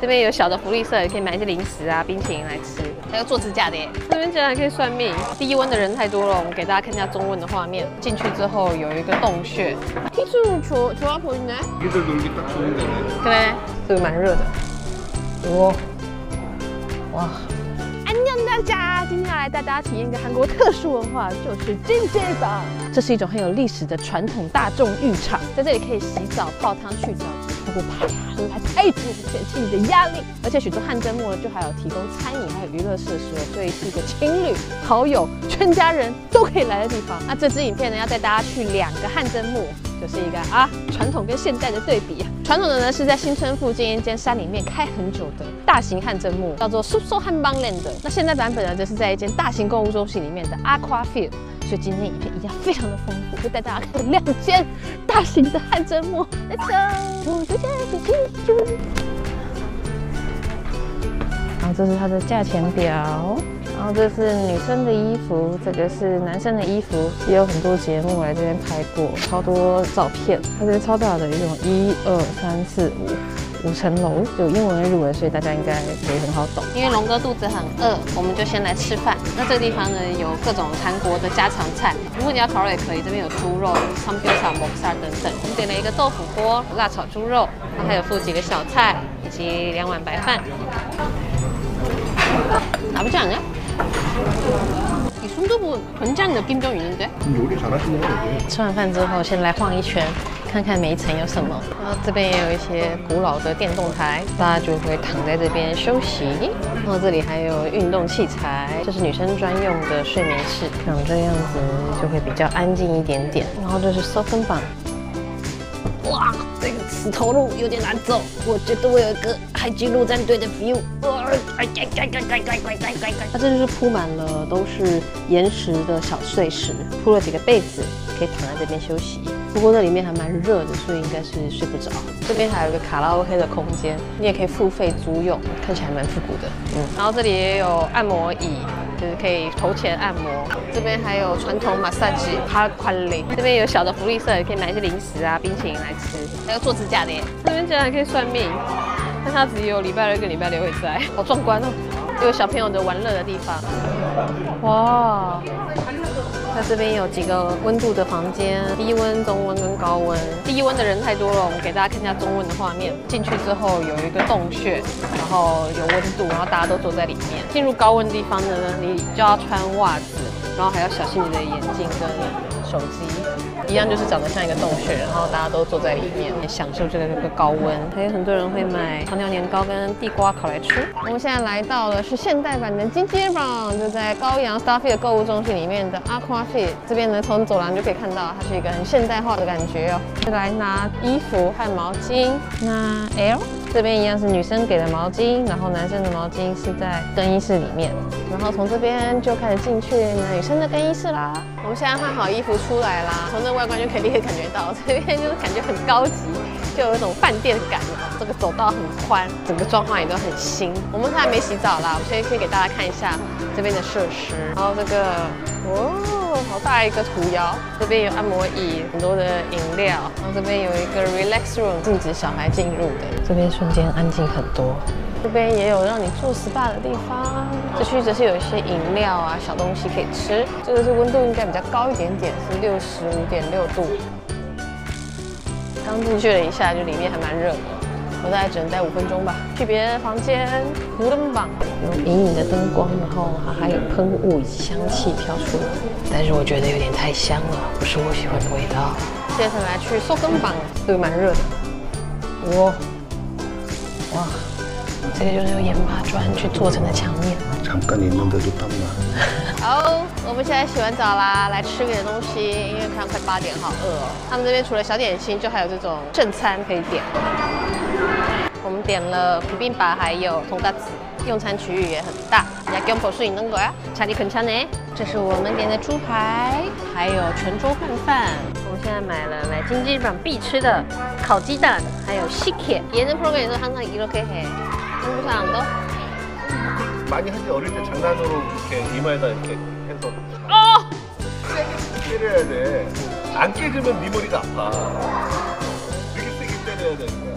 这边有小的福利社，也可以买一些零食啊、冰淇淋来吃。还有做指甲的耶，这边竟然还可以算命。低温的人太多了，我们给大家看一下中温的画面。进去之后有一个洞穴。听说좋좋아보이네 애들 놀기 딱 좋은 데네. 对，这个蛮热的。哇哇！安녕大家，今天要来带大家体验一个韩国特殊文化，就是金街坊。这是一种很有历史的传统大众浴场，在这里可以洗澡、泡汤、去角 质，透过排汗来排解减轻你的压力。而且许多汗蒸木呢，就还有提供餐饮还有娱乐设施，所以是一个情侣、好友、全家人都可以来的地方。那这支影片呢，要带大家去两个汗蒸木。就是一个啊，传统跟现代的对比。传统的呢是在新村附近一间山里面开很久的大型汗蒸木，叫做 Super Hanbangland。那现在版本呢，则是在一间大型购物中心里面的 Aqua Field。所以今天影片一样非常的丰富，会带大家看两间大型的汗蒸木。Let's go，然后这是它的价钱表。然后这是女生的衣服，这个是男生的衣服，也有很多节目来这边拍过，超多照片。它这边超大的一种，一二三四五五层楼，有英文跟日文，所以大家应该可以很好懂。因为龙哥肚子很饿，我们就先来吃饭。那这个地方呢，有各种韩国的家常菜，如果你要烤肉也可以。这边有猪肉、汤彪炒、摩萨等等。我们点了一个豆腐锅、辣炒猪肉，它还有附几个小菜以及两碗白饭。拿不讲呢？이순두부된장느낌좀있는데 요리 잘하시네요. 吃完饭之后，先来晃一圈，看看每一层有什么。然后这边也有一些古老的电动台，大家就会躺在这边休息。然后这里还有运动器材，这是女生专用的睡眠室，长这样子就会比较安静一点点。然后这是收分榜。 哇，这个石头路有点难走，我觉得我有一个海军陆战队的 feel。它这就是铺满了都是岩石的小碎石，铺了几个被子，可以躺在这边休息。不过那里面还蛮热的，所以应该是睡不着。这边还有一个卡拉 OK 的空间，你也可以付费租用，看起来蛮复古的。嗯，然后这里也有按摩椅。就是可以头前按摩，这边还有传统马萨吉哈宽类，这边有小的福利社，也可以买一些零食啊、冰淇淋来吃，还有做指甲的耶，这边竟然还可以算命，但它只有礼拜二跟礼拜六会在，好壮观哦，有小朋友的玩乐的地方，哇。这边有几个温度的房间，低温、中温跟高温。低温的人太多了，我们给大家看一下中温的画面。进去之后有一个洞穴，然后有温度，然后大家都坐在里面。进入高温地方的呢，你就要穿袜子，然后还要小心你的眼睛跟手机。一样就是长得像一个洞穴，然后大家都坐在里面也享受这个这个高温，还有很多人会买糖尿年糕跟地瓜烤来吃。我们现在来到了是现代版的金街坊，就在高阳 Starfit 购物中心里面的 Aqua Fit 这边呢，从走廊就可以看到它是一个很现代化的感觉哦。来拿衣服和毛巾，那 L 这边一样是女生给的毛巾，然后男生的毛巾是在更衣室里面，然后从这边就开始进去女生的更衣室啦。我们现在换好衣服出来啦，从这外观就可以立刻感觉到，这边就是感觉很高级，就有一种饭店感哦。这个走道很宽，整个装潢也都很新。我们现在没洗澡啦，所以可以给大家看一下这边的设施。然后这个，哦，好大一个涂鸦，这边有按摩椅，很多的饮料。然后这边有一个 relax room，禁止小孩进入的。这边瞬间安静很多。这边也有让你做 SPA 的地方，这区则是有一些饮料啊、小东西可以吃。这个是温度应该比较高一点点，是六十五点六度。刚进去了一下，就里面还蛮热的，我大概只能待五分钟吧。去别的房间，胡灯榜有隐隐的灯光，然后还有喷雾以及香气飘出来，但是我觉得有点太香了，不是我喜欢的味道。接下来去收灯榜，这个蛮热的。哇哇！这个就是用盐巴砖去做成的墙面。잠깐있는데도땀나好，我们现在洗完澡啦，来吃点东西，因为看快八点，好饿哦。他们这边除了小点心，就还有这种正餐可以点。我们点了皮冰吧，还有通大子，用餐区域也很大。야경포수있는거야자리괜찮네这是我们点的猪排，还有全桌拌饭。我们现在买了来金鸡榜必吃的烤鸡蛋，还有西茄。예능프로그램에서항상이렇게 해。 사람도? 많이 하지 어릴 때 장난으로 이렇게 이마에다 이렇게 해서 어! 세게 때려야 돼. 안 깨지면 네 머리가 아파. 되게 세게 때려야 거야.